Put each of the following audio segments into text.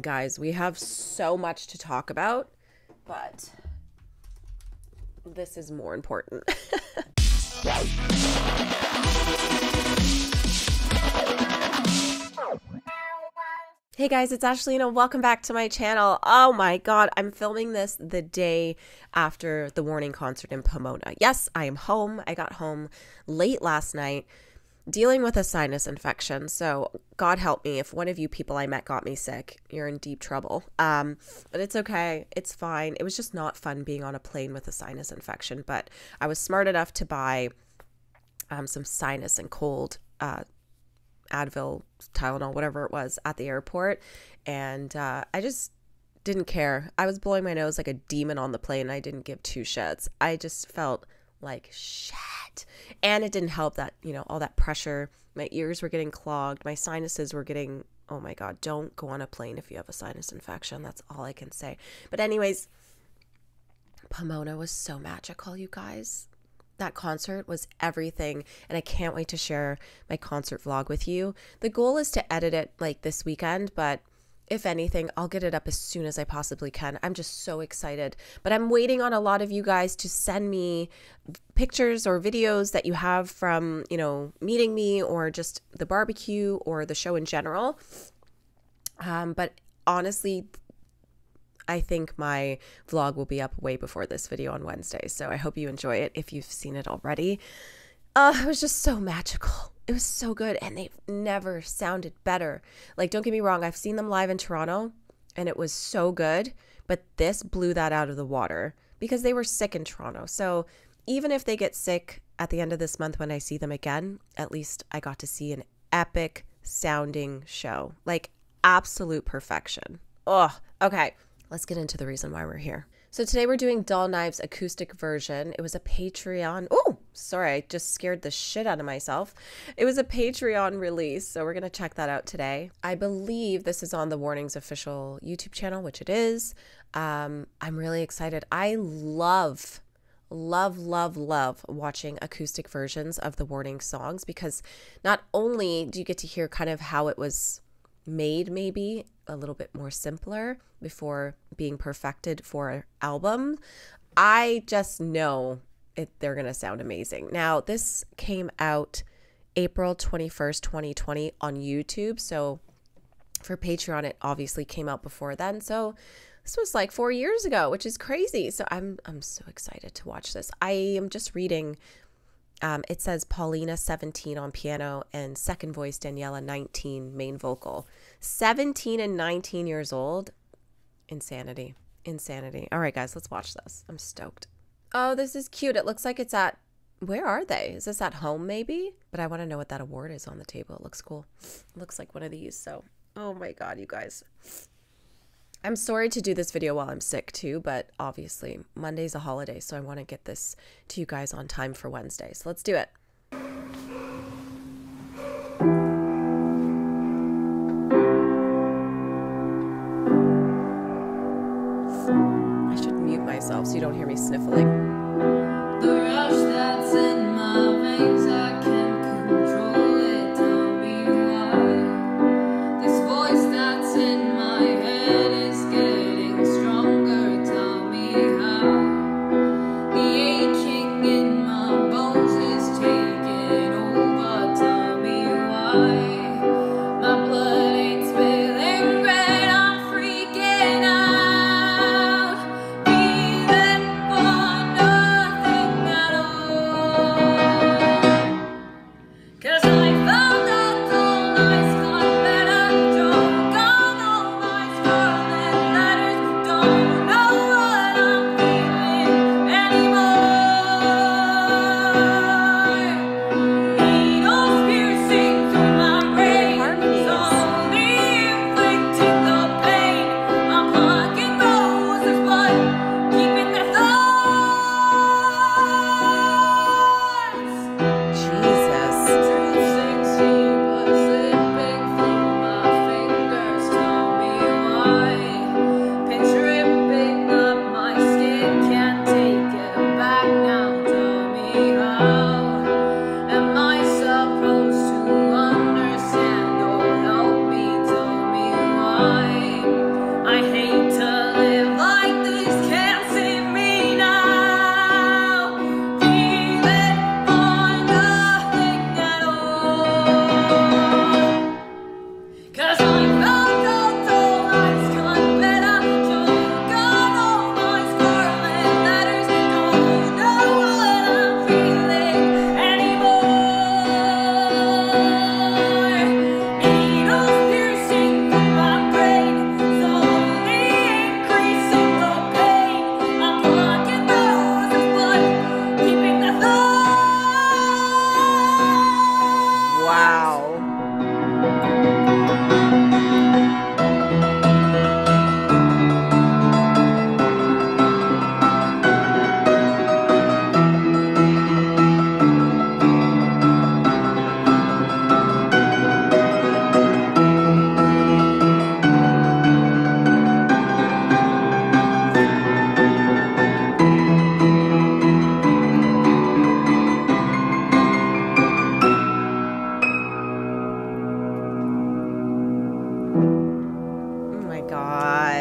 Guys, we have so much to talk about, but this is more important. Hey guys, it's Ashlena. Welcome back to my channel. Oh my god, I'm filming this the day after the warning concert in Pomona. Yes, I am home. I got home late last night dealing with a sinus infection. So, God help me if one of you people I met got me sick. You're in deep trouble. Um, but it's okay. It's fine. It was just not fun being on a plane with a sinus infection, but I was smart enough to buy um, some sinus and cold uh, Advil, Tylenol, whatever it was at the airport. And uh, I just didn't care. I was blowing my nose like a demon on the plane. I didn't give two shits. I just felt like shit. And it didn't help that, you know, all that pressure. My ears were getting clogged. My sinuses were getting, oh my God, don't go on a plane if you have a sinus infection. That's all I can say. But, anyways, Pomona was so magical, you guys that concert was everything and I can't wait to share my concert vlog with you. The goal is to edit it like this weekend, but if anything, I'll get it up as soon as I possibly can. I'm just so excited. But I'm waiting on a lot of you guys to send me pictures or videos that you have from, you know, meeting me or just the barbecue or the show in general. Um, but honestly, I think my vlog will be up way before this video on Wednesday. So I hope you enjoy it if you've seen it already. Uh, it was just so magical. It was so good. And they've never sounded better. Like, don't get me wrong, I've seen them live in Toronto and it was so good. But this blew that out of the water because they were sick in Toronto. So even if they get sick at the end of this month when I see them again, at least I got to see an epic sounding show. Like, absolute perfection. Oh, okay let's get into the reason why we're here. So today we're doing Dull Knives acoustic version. It was a Patreon. Oh, sorry, I just scared the shit out of myself. It was a Patreon release, so we're going to check that out today. I believe this is on the Warnings official YouTube channel, which it is. Um, I'm really excited. I love love, love, love watching acoustic versions of the Warning songs because not only do you get to hear kind of how it was made maybe a little bit more simpler before being perfected for an album, I just know it, they're going to sound amazing. Now, this came out April 21st, 2020 on YouTube. So for Patreon, it obviously came out before then. So this was like four years ago, which is crazy. So I'm I'm so excited to watch this. I am just reading um, it says Paulina 17 on piano and second voice Daniela 19 main vocal. 17 and 19 years old. Insanity. Insanity. All right, guys, let's watch this. I'm stoked. Oh, this is cute. It looks like it's at. Where are they? Is this at home, maybe? But I want to know what that award is on the table. It looks cool. It looks like one of these. So, oh my God, you guys. I'm sorry to do this video while I'm sick too, but obviously Monday's a holiday, so I want to get this to you guys on time for Wednesday. So let's do it. Should mute myself so you don't hear me sniffling.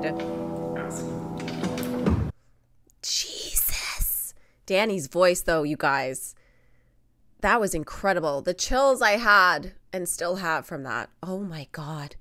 God. Jesus. Danny's voice, though, you guys, that was incredible. The chills I had and still have from that. Oh my God.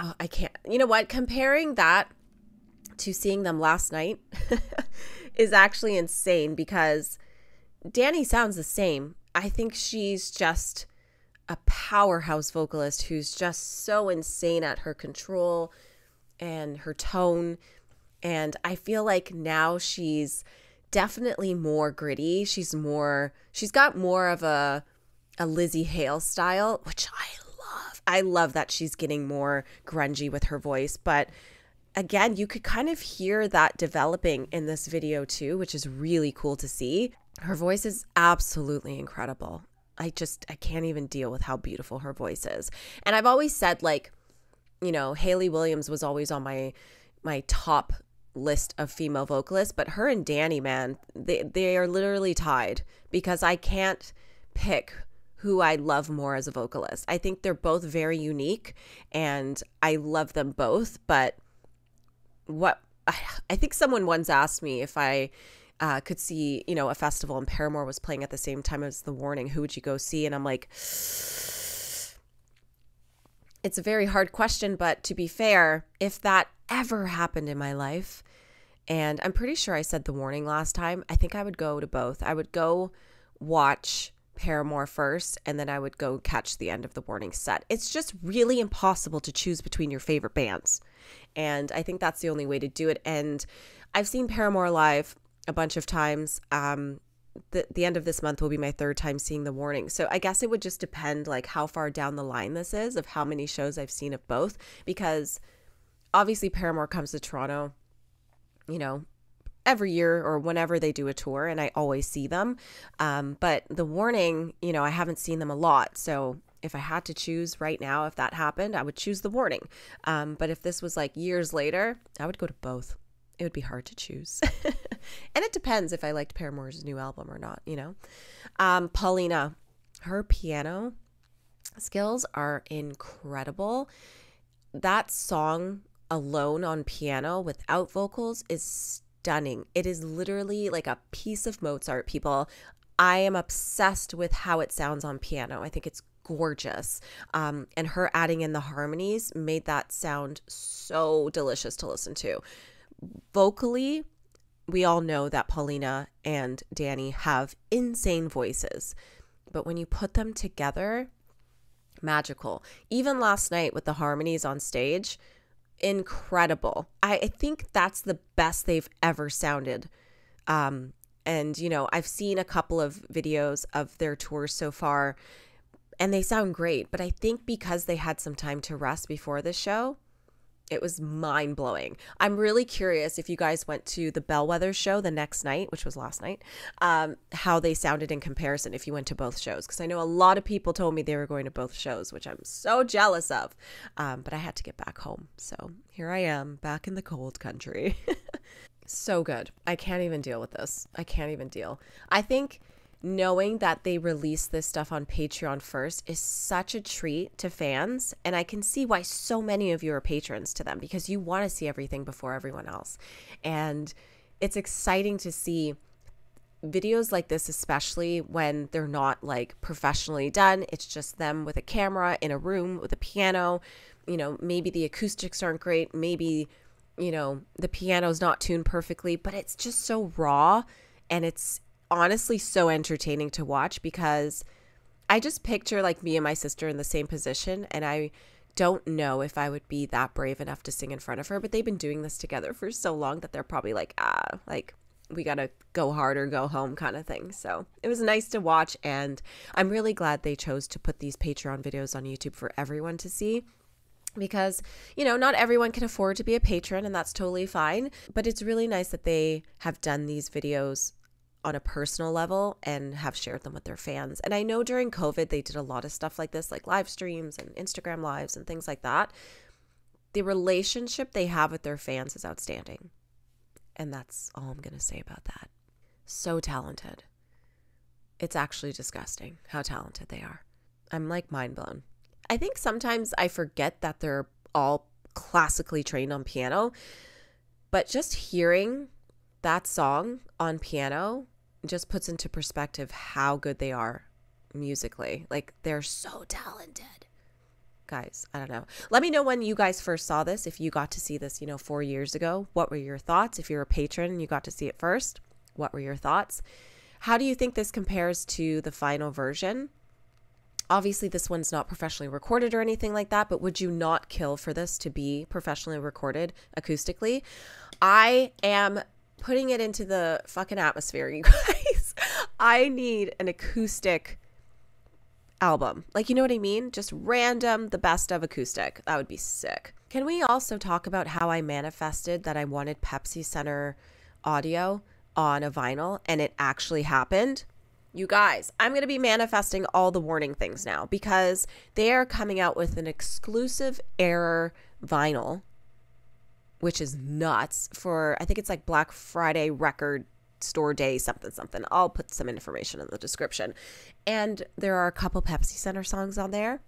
Oh, I can't. You know what? Comparing that to seeing them last night is actually insane because Danny sounds the same. I think she's just a powerhouse vocalist who's just so insane at her control and her tone. And I feel like now she's definitely more gritty. She's more, she's got more of a, a Lzzy Hale style, which I love. I love that she's getting more grungy with her voice. But again, you could kind of hear that developing in this video too, which is really cool to see. Her voice is absolutely incredible. I just I can't even deal with how beautiful her voice is. And I've always said like, you know, Hayley Williams was always on my my top list of female vocalists, but her and Danny, man, they they are literally tied because I can't pick who I love more as a vocalist. I think they're both very unique and I love them both, but what I, think someone once asked me if I uh, could see, you know, a festival and Paramore was playing at the same time as The Warning, who would you go see? And I'm like, it's a very hard question, but to be fair, if that ever happened in my life, and I'm pretty sure I said The Warning last time, I think I would go to both. I would go watch Paramore first, and then I would go catch the end of The Warning set. It's just really impossible to choose between your favorite bands. And I think that's the only way to do it. And I've seen Paramore live a bunch of times. Um, the, the end of this month will be my third time seeing the warning. So I guess it would just depend like how far down the line this is of how many shows I've seen of both because obviously Paramore comes to Toronto, you know, every year or whenever they do a tour and I always see them. Um, but the warning, you know, I haven't seen them a lot. So if I had to choose right now, if that happened, I would choose the warning. Um, but if this was like years later, I would go to both it would be hard to choose. and it depends if I liked Paramore's new album or not, you know? Um, Paulina, her piano skills are incredible. That song alone on piano without vocals is stunning. It is literally like a piece of Mozart, people. I am obsessed with how it sounds on piano. I think it's gorgeous. Um, and her adding in the harmonies made that sound so delicious to listen to vocally, we all know that Paulina and Danny have insane voices. But when you put them together, magical. Even last night with the harmonies on stage, incredible. I, I think that's the best they've ever sounded. Um, and, you know, I've seen a couple of videos of their tours so far, and they sound great. But I think because they had some time to rest before the show, it was mind blowing. I'm really curious if you guys went to the Bellwether show the next night, which was last night, um, how they sounded in comparison if you went to both shows. Because I know a lot of people told me they were going to both shows, which I'm so jealous of. Um, but I had to get back home. So here I am back in the cold country. so good. I can't even deal with this. I can't even deal. I think knowing that they release this stuff on Patreon first is such a treat to fans. And I can see why so many of you are patrons to them because you want to see everything before everyone else. And it's exciting to see videos like this, especially when they're not like professionally done. It's just them with a camera in a room with a piano. You know, maybe the acoustics aren't great. Maybe, you know, the piano's not tuned perfectly, but it's just so raw and it's honestly so entertaining to watch because I just picture like me and my sister in the same position and I don't know if I would be that brave enough to sing in front of her, but they've been doing this together for so long that they're probably like, ah, like we got to go hard or go home kind of thing. So it was nice to watch. And I'm really glad they chose to put these Patreon videos on YouTube for everyone to see because you know not everyone can afford to be a patron and that's totally fine but it's really nice that they have done these videos on a personal level and have shared them with their fans. And I know during COVID, they did a lot of stuff like this, like live streams and Instagram lives and things like that. The relationship they have with their fans is outstanding. And that's all I'm going to say about that. So talented. It's actually disgusting how talented they are. I'm like mind blown. I think sometimes I forget that they're all classically trained on piano. But just hearing that song on piano just puts into perspective how good they are musically. Like they're so talented. Guys, I don't know. Let me know when you guys first saw this. If you got to see this, you know, four years ago, what were your thoughts? If you're a patron and you got to see it first, what were your thoughts? How do you think this compares to the final version? Obviously, this one's not professionally recorded or anything like that, but would you not kill for this to be professionally recorded acoustically? I am putting it into the fucking atmosphere, you guys. I need an acoustic album. Like, you know what I mean? Just random, the best of acoustic. That would be sick. Can we also talk about how I manifested that I wanted Pepsi Center audio on a vinyl and it actually happened? You guys, I'm going to be manifesting all the warning things now because they are coming out with an exclusive error vinyl which is nuts for I think it's like Black Friday record store day something something. I'll put some information in the description. And there are a couple Pepsi Center songs on there.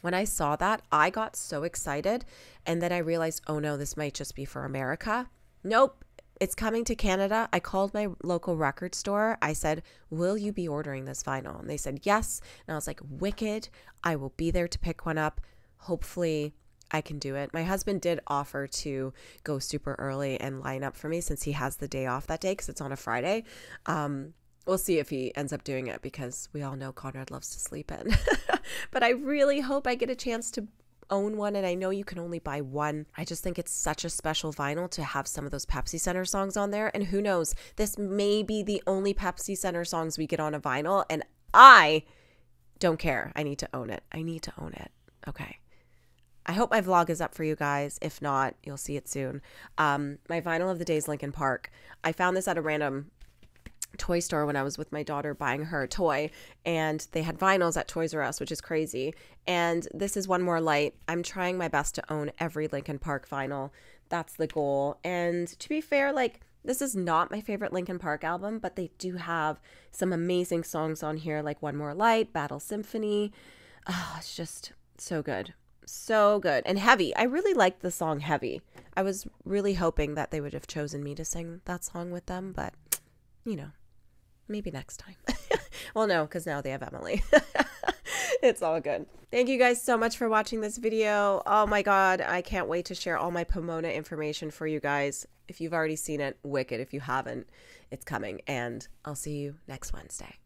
When I saw that, I got so excited and then I realized, "Oh no, this might just be for America." Nope. It's coming to Canada. I called my local record store. I said, Will you be ordering this vinyl? And they said, Yes. And I was like, Wicked. I will be there to pick one up. Hopefully, I can do it. My husband did offer to go super early and line up for me since he has the day off that day because it's on a Friday. Um, we'll see if he ends up doing it because we all know Conrad loves to sleep in. but I really hope I get a chance to own one and I know you can only buy one. I just think it's such a special vinyl to have some of those Pepsi Center songs on there and who knows, this may be the only Pepsi Center songs we get on a vinyl and I don't care. I need to own it. I need to own it. Okay. I hope my vlog is up for you guys. If not, you'll see it soon. Um, my vinyl of the day is Linkin Park. I found this at a random toy store when I was with my daughter buying her a toy, and they had vinyls at Toys R Us, which is crazy. And this is One More Light. I'm trying my best to own every Linkin Park vinyl. That's the goal. And to be fair, like, this is not my favorite Linkin Park album, but they do have some amazing songs on here, like One More Light, Battle Symphony. Oh, it's just so good so good and heavy. I really liked the song Heavy. I was really hoping that they would have chosen me to sing that song with them, but you know, maybe next time. well, no, because now they have Emily. it's all good. Thank you guys so much for watching this video. Oh my god, I can't wait to share all my Pomona information for you guys. If you've already seen it, wicked. If you haven't, it's coming. And I'll see you next Wednesday.